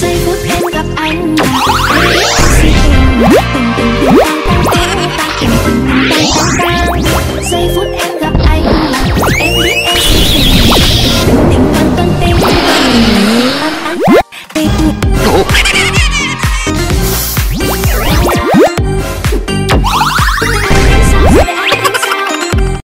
giây phút em gặp anh.